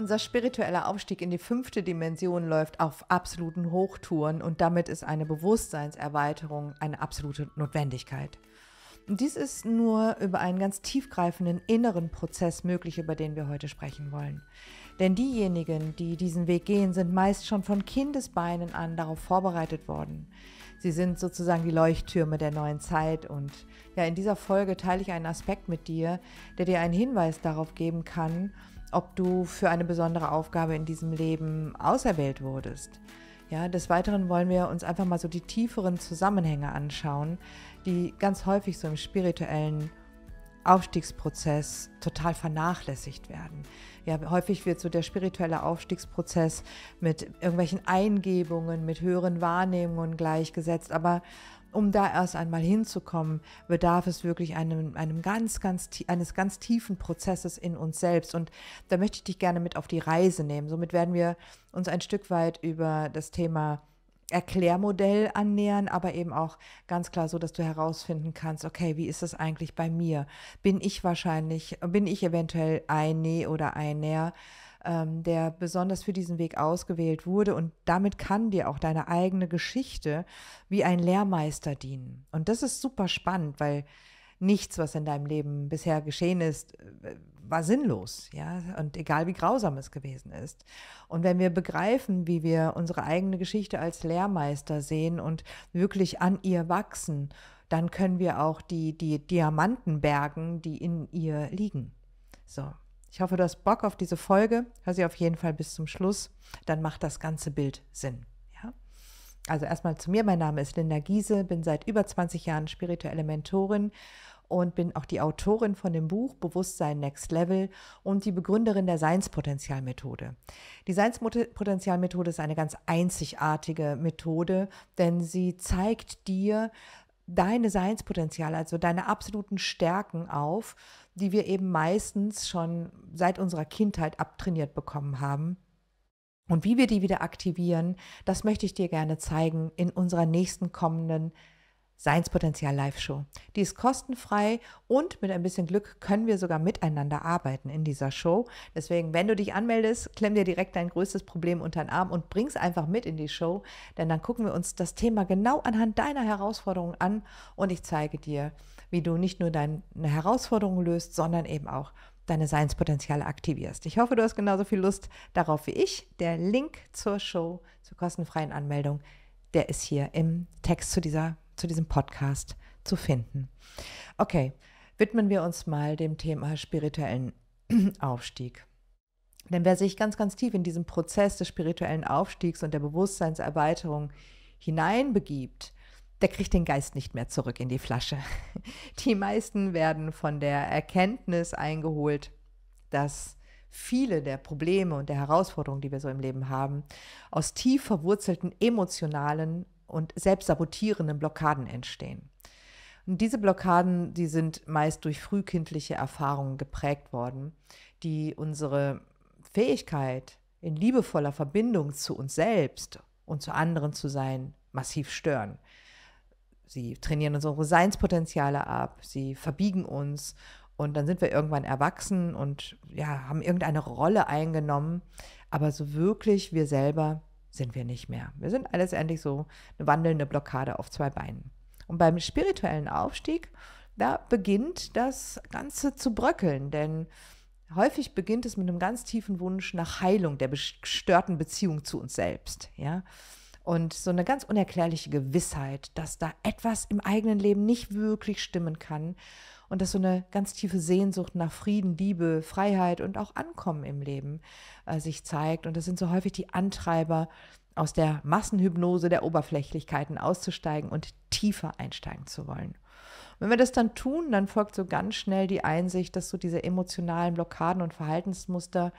Unser spiritueller Aufstieg in die fünfte Dimension läuft auf absoluten Hochtouren und damit ist eine Bewusstseinserweiterung eine absolute Notwendigkeit. Und dies ist nur über einen ganz tiefgreifenden inneren Prozess möglich, über den wir heute sprechen wollen. Denn diejenigen, die diesen Weg gehen, sind meist schon von Kindesbeinen an darauf vorbereitet worden. Sie sind sozusagen die Leuchttürme der neuen Zeit und ja, in dieser Folge teile ich einen Aspekt mit dir, der dir einen Hinweis darauf geben kann, ob du für eine besondere Aufgabe in diesem Leben auserwählt wurdest. Ja, des Weiteren wollen wir uns einfach mal so die tieferen Zusammenhänge anschauen, die ganz häufig so im spirituellen Aufstiegsprozess total vernachlässigt werden. Ja, häufig wird so der spirituelle Aufstiegsprozess mit irgendwelchen Eingebungen, mit höheren Wahrnehmungen gleichgesetzt, aber um da erst einmal hinzukommen, bedarf es wirklich einem, einem ganz, ganz, eines ganz tiefen Prozesses in uns selbst. Und da möchte ich dich gerne mit auf die Reise nehmen. Somit werden wir uns ein Stück weit über das Thema Erklärmodell annähern, aber eben auch ganz klar so, dass du herausfinden kannst, okay, wie ist es eigentlich bei mir? Bin ich wahrscheinlich, bin ich eventuell ein Nee oder ein Näher? ähm, der besonders für diesen Weg ausgewählt wurde. Und damit kann dir auch deine eigene Geschichte wie ein Lehrmeister dienen. Und das ist super spannend, weil nichts, was in deinem Leben bisher geschehen ist, äh, war sinnlos, ja, und egal wie grausam es gewesen ist. Und wenn wir begreifen, wie wir unsere eigene Geschichte als Lehrmeister sehen und wirklich an ihr wachsen, dann können wir auch die, die Diamanten bergen, die in ihr liegen. So, ich hoffe, du hast Bock auf diese Folge. Hör sie auf jeden Fall bis zum Schluss. Dann macht das ganze Bild Sinn. Also erstmal zu mir. Mein Name ist Linda Giese, bin seit über 20 Jahren spirituelle Mentorin und bin auch die Autorin von dem Buch Bewusstsein Next Level und die Begründerin der Seinspotenzialmethode. Die Seinspotenzialmethode ist eine ganz einzigartige Methode, denn sie zeigt dir deine Seinspotenziale, also deine absoluten Stärken auf die wir eben meistens schon seit unserer Kindheit abtrainiert bekommen haben. Und wie wir die wieder aktivieren, das möchte ich dir gerne zeigen in unserer nächsten kommenden Seinspotenzial Live-Show. Die ist kostenfrei und mit ein bisschen Glück können wir sogar miteinander arbeiten in dieser Show. Deswegen, wenn du dich anmeldest, klemm dir direkt dein größtes Problem unter den Arm und bring's einfach mit in die Show, denn dann gucken wir uns das Thema genau anhand deiner Herausforderungen an und ich zeige dir, wie du nicht nur deine Herausforderungen löst, sondern eben auch deine Seinspotenziale aktivierst. Ich hoffe, du hast genauso viel Lust darauf wie ich. Der Link zur Show, zur kostenfreien Anmeldung, der ist hier im Text zu, dieser, zu diesem Podcast zu finden. Okay, widmen wir uns mal dem Thema spirituellen Aufstieg. Denn wer sich ganz, ganz tief in diesen Prozess des spirituellen Aufstiegs und der Bewusstseinserweiterung hineinbegibt, der kriegt den Geist nicht mehr zurück in die Flasche. Die meisten werden von der Erkenntnis eingeholt, dass viele der Probleme und der Herausforderungen, die wir so im Leben haben, aus tief verwurzelten emotionalen und selbstsabotierenden Blockaden entstehen. Und diese Blockaden, die sind meist durch frühkindliche Erfahrungen geprägt worden, die unsere Fähigkeit, in liebevoller Verbindung zu uns selbst und zu anderen zu sein, massiv stören. Sie trainieren unsere Seinspotenziale ab, sie verbiegen uns und dann sind wir irgendwann erwachsen und ja, haben irgendeine Rolle eingenommen, aber so wirklich wir selber sind wir nicht mehr. Wir sind alles endlich so eine wandelnde Blockade auf zwei Beinen. Und beim spirituellen Aufstieg, da beginnt das Ganze zu bröckeln, denn häufig beginnt es mit einem ganz tiefen Wunsch nach Heilung der gestörten Beziehung zu uns selbst. Ja, und so eine ganz unerklärliche Gewissheit, dass da etwas im eigenen Leben nicht wirklich stimmen kann und dass so eine ganz tiefe Sehnsucht nach Frieden, Liebe, Freiheit und auch Ankommen im Leben äh, sich zeigt. Und das sind so häufig die Antreiber, aus der Massenhypnose der Oberflächlichkeiten auszusteigen und tiefer einsteigen zu wollen. Wenn wir das dann tun, dann folgt so ganz schnell die Einsicht, dass so diese emotionalen Blockaden und Verhaltensmuster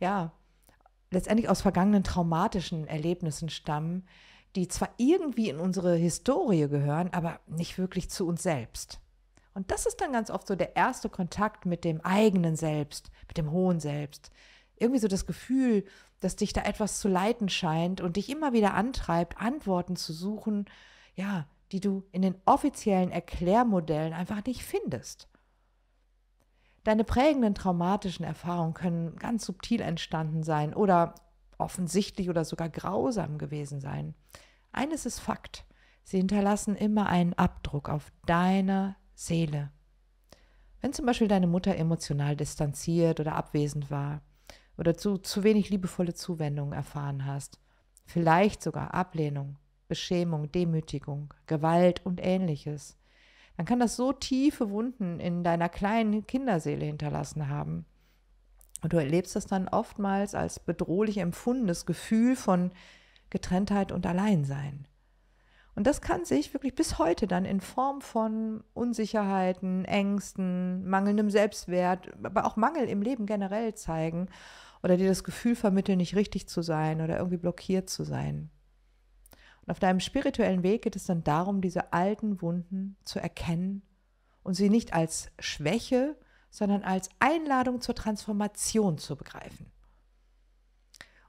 ja letztendlich aus vergangenen traumatischen Erlebnissen stammen, die zwar irgendwie in unsere Historie gehören, aber nicht wirklich zu uns selbst. Und das ist dann ganz oft so der erste Kontakt mit dem eigenen Selbst, mit dem hohen Selbst. Irgendwie so das Gefühl, dass dich da etwas zu leiten scheint und dich immer wieder antreibt, Antworten zu suchen, ja, die du in den offiziellen Erklärmodellen einfach nicht findest. Deine prägenden traumatischen Erfahrungen können ganz subtil entstanden sein oder offensichtlich oder sogar grausam gewesen sein. Eines ist Fakt. Sie hinterlassen immer einen Abdruck auf deiner Seele. Wenn zum Beispiel deine Mutter emotional distanziert oder abwesend war oder zu, zu wenig liebevolle Zuwendung erfahren hast, vielleicht sogar Ablehnung, Beschämung, Demütigung, Gewalt und ähnliches, dann kann das so tiefe Wunden in deiner kleinen Kinderseele hinterlassen haben. Und du erlebst das dann oftmals als bedrohlich empfundenes Gefühl von Getrenntheit und Alleinsein. Und das kann sich wirklich bis heute dann in Form von Unsicherheiten, Ängsten, mangelndem Selbstwert, aber auch Mangel im Leben generell zeigen oder dir das Gefühl vermitteln, nicht richtig zu sein oder irgendwie blockiert zu sein. Und auf deinem spirituellen Weg geht es dann darum, diese alten Wunden zu erkennen und sie nicht als Schwäche, sondern als Einladung zur Transformation zu begreifen.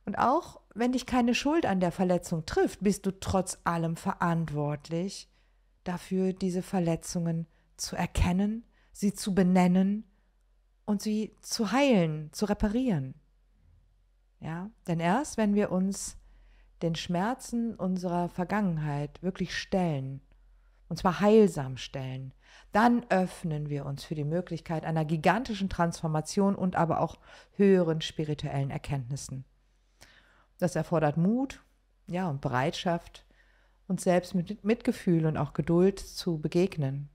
Und auch wenn dich keine Schuld an der Verletzung trifft, bist du trotz allem verantwortlich dafür, diese Verletzungen zu erkennen, sie zu benennen und sie zu heilen, zu reparieren. Ja, denn erst wenn wir uns den Schmerzen unserer Vergangenheit wirklich stellen, und zwar heilsam stellen, dann öffnen wir uns für die Möglichkeit einer gigantischen Transformation und aber auch höheren spirituellen Erkenntnissen. Das erfordert Mut, ja, und Bereitschaft, uns selbst mit Mitgefühl und auch Geduld zu begegnen.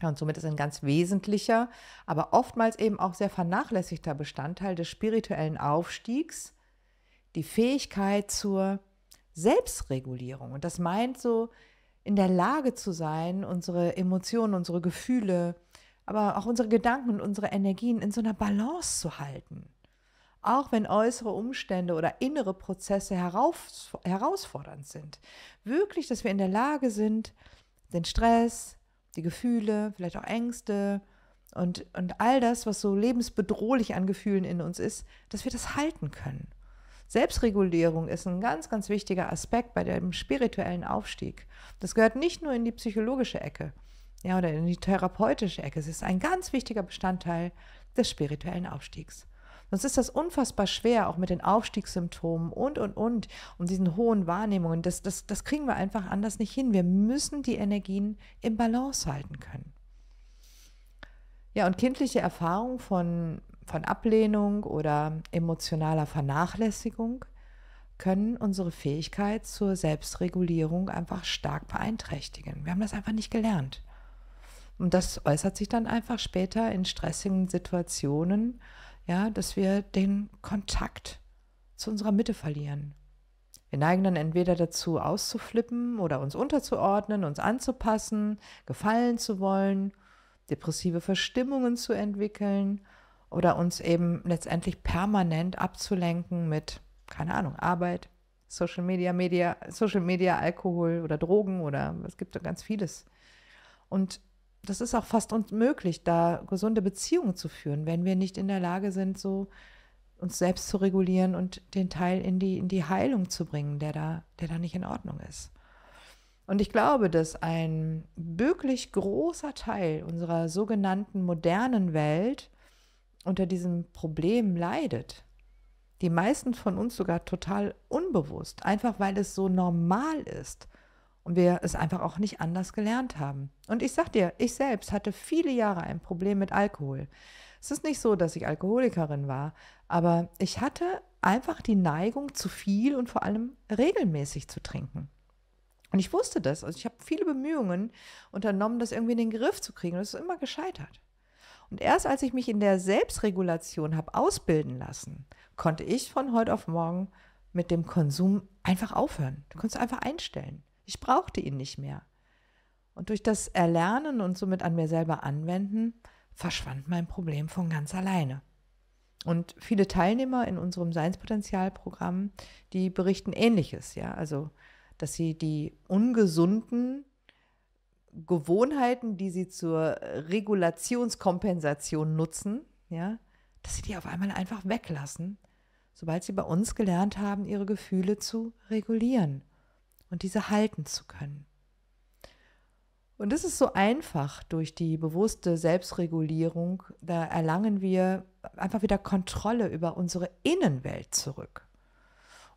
Und somit ist ein ganz wesentlicher, aber oftmals eben auch sehr vernachlässigter Bestandteil des spirituellen Aufstiegs die Fähigkeit zur Selbstregulierung. Und das meint so, in der Lage zu sein, unsere Emotionen, unsere Gefühle, aber auch unsere Gedanken und unsere Energien in so einer Balance zu halten. Auch wenn äußere Umstände oder innere Prozesse heraus, herausfordernd sind. Wirklich, dass wir in der Lage sind, den Stress, die Gefühle, vielleicht auch Ängste und, und all das, was so lebensbedrohlich an Gefühlen in uns ist, dass wir das halten können. Selbstregulierung ist ein ganz, ganz wichtiger Aspekt bei dem spirituellen Aufstieg. Das gehört nicht nur in die psychologische Ecke ja, oder in die therapeutische Ecke. Es ist ein ganz wichtiger Bestandteil des spirituellen Aufstiegs. Sonst ist das unfassbar schwer, auch mit den Aufstiegssymptomen und, und, und, und diesen hohen Wahrnehmungen. Das, das, das kriegen wir einfach anders nicht hin. Wir müssen die Energien im Balance halten können. Ja, und kindliche Erfahrung von von Ablehnung oder emotionaler Vernachlässigung können unsere Fähigkeit zur Selbstregulierung einfach stark beeinträchtigen. Wir haben das einfach nicht gelernt. Und das äußert sich dann einfach später in stressigen Situationen, ja, dass wir den Kontakt zu unserer Mitte verlieren. Wir neigen dann entweder dazu, auszuflippen oder uns unterzuordnen, uns anzupassen, gefallen zu wollen, depressive Verstimmungen zu entwickeln oder uns eben letztendlich permanent abzulenken mit, keine Ahnung, Arbeit, Social Media, Media, Social Media, Alkohol oder Drogen oder es gibt da ganz vieles. Und das ist auch fast unmöglich, da gesunde Beziehungen zu führen, wenn wir nicht in der Lage sind, so uns selbst zu regulieren und den Teil in die, in die Heilung zu bringen, der da, der da nicht in Ordnung ist. Und ich glaube, dass ein wirklich großer Teil unserer sogenannten modernen Welt unter diesem Problem leidet. Die meisten von uns sogar total unbewusst, einfach weil es so normal ist und wir es einfach auch nicht anders gelernt haben. Und ich sag dir, ich selbst hatte viele Jahre ein Problem mit Alkohol. Es ist nicht so, dass ich Alkoholikerin war, aber ich hatte einfach die Neigung, zu viel und vor allem regelmäßig zu trinken. Und ich wusste das. Also ich habe viele Bemühungen unternommen, das irgendwie in den Griff zu kriegen. Und es ist immer gescheitert. Und erst als ich mich in der Selbstregulation habe ausbilden lassen, konnte ich von heute auf morgen mit dem Konsum einfach aufhören. Du konntest einfach einstellen. Ich brauchte ihn nicht mehr. Und durch das Erlernen und somit an mir selber anwenden, verschwand mein Problem von ganz alleine. Und viele Teilnehmer in unserem Seinspotenzialprogramm, die berichten ähnliches, ja, also dass sie die ungesunden Gewohnheiten, die sie zur Regulationskompensation nutzen, ja, dass sie die auf einmal einfach weglassen, sobald sie bei uns gelernt haben, ihre Gefühle zu regulieren und diese halten zu können. Und das ist so einfach durch die bewusste Selbstregulierung. Da erlangen wir einfach wieder Kontrolle über unsere Innenwelt zurück.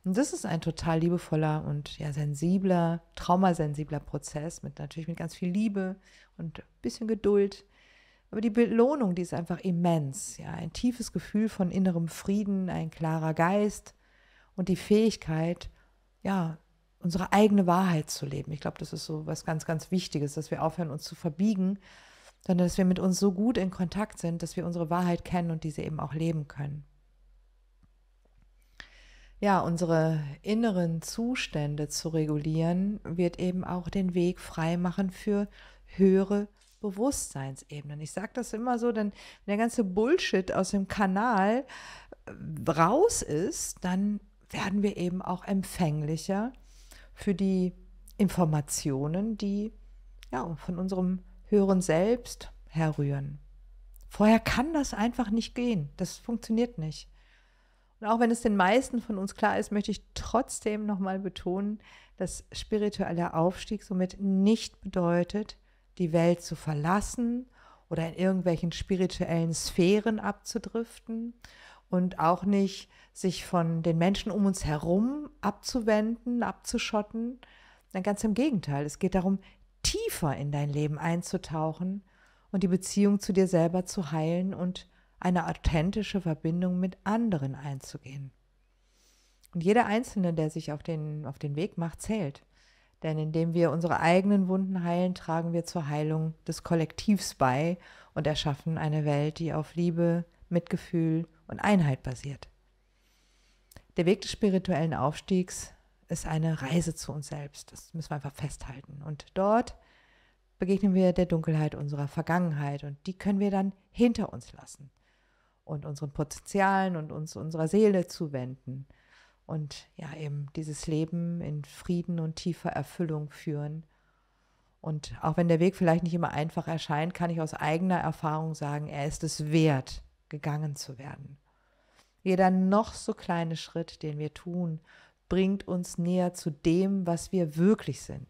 Und das ist ein total liebevoller und ja sensibler, traumasensibler Prozess mit natürlich mit ganz viel Liebe und ein bisschen Geduld. Aber die Belohnung, die ist einfach immens. Ja, ein tiefes Gefühl von innerem Frieden, ein klarer Geist und die Fähigkeit, ja, unsere eigene Wahrheit zu leben. Ich glaube, das ist so was ganz, ganz Wichtiges, dass wir aufhören, uns zu verbiegen, sondern dass wir mit uns so gut in Kontakt sind, dass wir unsere Wahrheit kennen und diese eben auch leben können ja, unsere inneren Zustände zu regulieren, wird eben auch den Weg frei machen für höhere Bewusstseinsebenen. Ich sage das immer so, denn wenn der ganze Bullshit aus dem Kanal äh, raus ist, dann werden wir eben auch empfänglicher für die Informationen, die ja, von unserem höheren Selbst herrühren. Vorher kann das einfach nicht gehen. Das funktioniert nicht. Und auch wenn es den meisten von uns klar ist, möchte ich trotzdem nochmal betonen, dass spiritueller Aufstieg somit nicht bedeutet, die Welt zu verlassen oder in irgendwelchen spirituellen Sphären abzudriften und auch nicht sich von den Menschen um uns herum abzuwenden, abzuschotten. Dann ganz im Gegenteil, es geht darum, tiefer in dein Leben einzutauchen und die Beziehung zu dir selber zu heilen und eine authentische Verbindung mit anderen einzugehen. Und jeder Einzelne, der sich auf den, auf den Weg macht, zählt. Denn indem wir unsere eigenen Wunden heilen, tragen wir zur Heilung des Kollektivs bei und erschaffen eine Welt, die auf Liebe, Mitgefühl und Einheit basiert. Der Weg des spirituellen Aufstiegs ist eine Reise zu uns selbst. Das müssen wir einfach festhalten. Und dort begegnen wir der Dunkelheit unserer Vergangenheit und die können wir dann hinter uns lassen und unseren Potenzialen und uns unserer Seele zuwenden und ja eben dieses Leben in Frieden und tiefer Erfüllung führen. Und auch wenn der Weg vielleicht nicht immer einfach erscheint, kann ich aus eigener Erfahrung sagen, er ist es wert, gegangen zu werden. Jeder noch so kleine Schritt, den wir tun, bringt uns näher zu dem, was wir wirklich sind,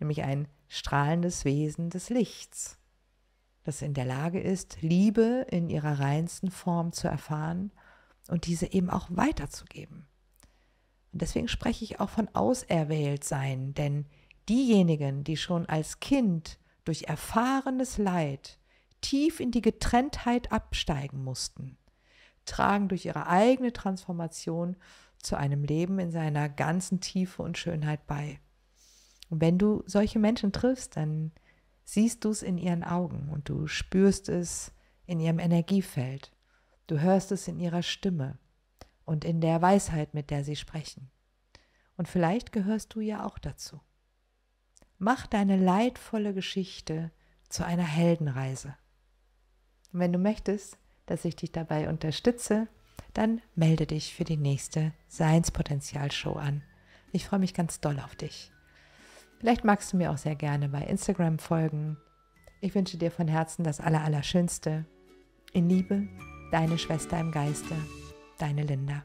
nämlich ein strahlendes Wesen des Lichts das in der Lage ist, Liebe in ihrer reinsten Form zu erfahren und diese eben auch weiterzugeben. Und deswegen spreche ich auch von auserwählt sein, denn diejenigen, die schon als Kind durch erfahrenes Leid tief in die Getrenntheit absteigen mussten, tragen durch ihre eigene Transformation zu einem Leben in seiner ganzen Tiefe und Schönheit bei. Und wenn du solche Menschen triffst, dann siehst du es in ihren Augen und du spürst es in ihrem Energiefeld. Du hörst es in ihrer Stimme und in der Weisheit, mit der sie sprechen. Und vielleicht gehörst du ja auch dazu. Mach deine leidvolle Geschichte zu einer Heldenreise. Und wenn du möchtest, dass ich dich dabei unterstütze, dann melde dich für die nächste Seinspotenzial-Show an. Ich freue mich ganz doll auf dich. Vielleicht magst du mir auch sehr gerne bei Instagram folgen. Ich wünsche dir von Herzen das Allerallerschönste. In Liebe, deine Schwester im Geiste, deine Linda.